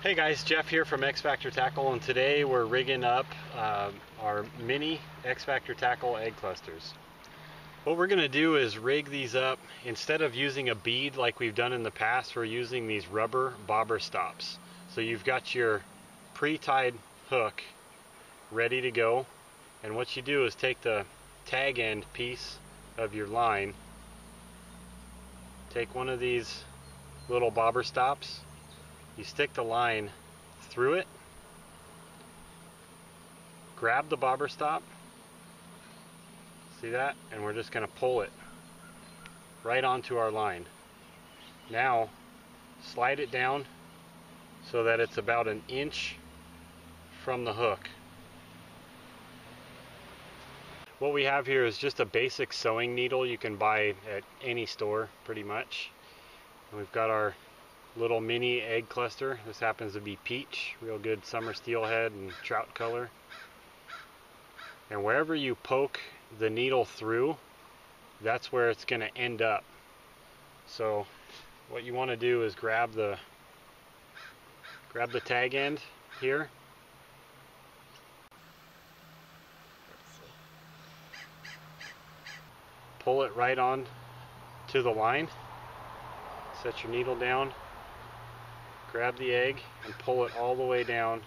Hey guys, Jeff here from X Factor Tackle and today we're rigging up uh, our mini X Factor Tackle egg clusters. What we're going to do is rig these up, instead of using a bead like we've done in the past, we're using these rubber bobber stops. So you've got your pre-tied hook ready to go and what you do is take the tag end piece of your line, take one of these little bobber stops you stick the line through it, grab the bobber stop, see that? And we're just going to pull it right onto our line. Now, slide it down so that it's about an inch from the hook. What we have here is just a basic sewing needle you can buy at any store pretty much. And we've got our little mini egg cluster. This happens to be peach, real good summer steelhead and trout color. And wherever you poke the needle through, that's where it's going to end up. So what you want to do is grab the grab the tag end here. Pull it right on to the line. Set your needle down grab the egg and pull it all the way down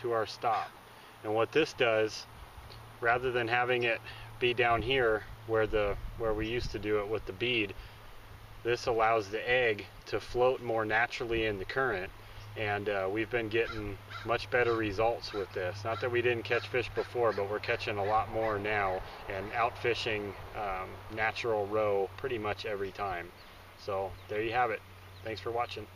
to our stop. And what this does, rather than having it be down here where the where we used to do it with the bead, this allows the egg to float more naturally in the current and uh, we've been getting much better results with this. Not that we didn't catch fish before, but we're catching a lot more now and out fishing um, natural roe pretty much every time. So there you have it. Thanks for watching.